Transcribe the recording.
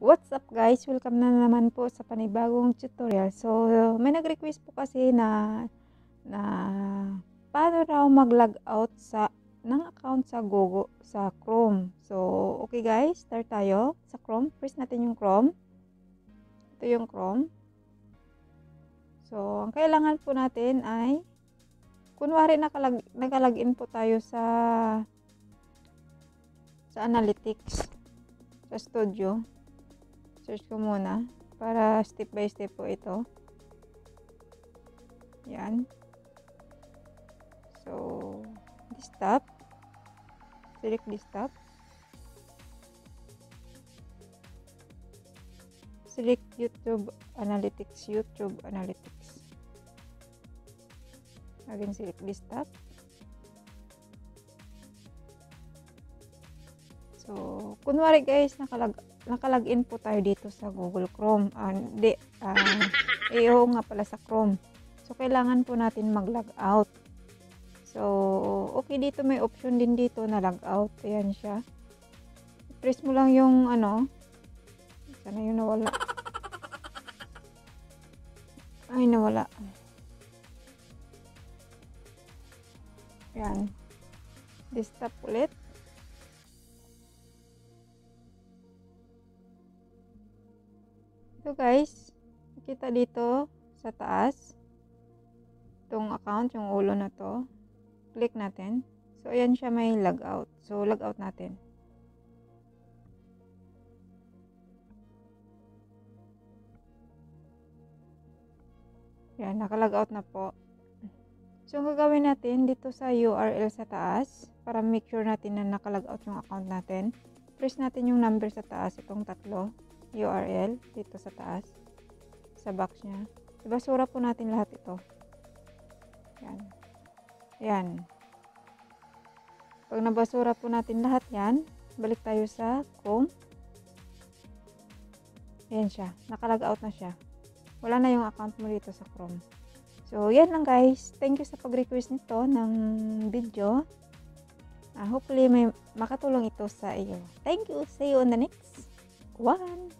What's up guys? Welcome na naman po sa panibagong tutorial. So, may nag-request po kasi na na paano raw mag-log out sa ng account sa Google sa Chrome. So, okay guys, start tayo sa Chrome. Press natin yung Chrome. Ito yung Chrome. So, ang kailangan po natin ay kunwari nakalag, nakalagin po tayo sa sa analytics sa studio search ko muna para step by step po ito. Yan. So desktop select desktop select YouTube Analytics YouTube Analytics. Again select desktop So, kunwari guys, nakalag nakalagin po tayo dito sa Google Chrome. Uh, di, uh, iyo nga pala sa Chrome. So, kailangan po natin mag-log out. So, okay dito may option din dito na log out. Ayan siya. Press mo lang yung ano. Sana yun nawala. Ay, nawala. Ayan. Desktop ulit. So guys, kita dito sa taas, itong account, yung ulo na to, click natin. So ayan siya may logout. So logout natin. Yan, nakalogout na po. So, ang gagawin natin dito sa URL sa taas, para make sure natin na nakalogout yung account natin, press natin yung number sa taas, itong tatlo. URL dito sa taas sa box niya. Ibasura po natin lahat ito. Yan. Yan. Pag nabasura po natin lahat yan, balik tayo sa Chrome. Yan siya. Nakalag out na siya. Wala na yung account mo dito sa Chrome. So, yan lang guys. Thank you sa pag-request nito ng video. Uh, hopefully, may makatulong ito sa iyo. Thank you. See you on the next one.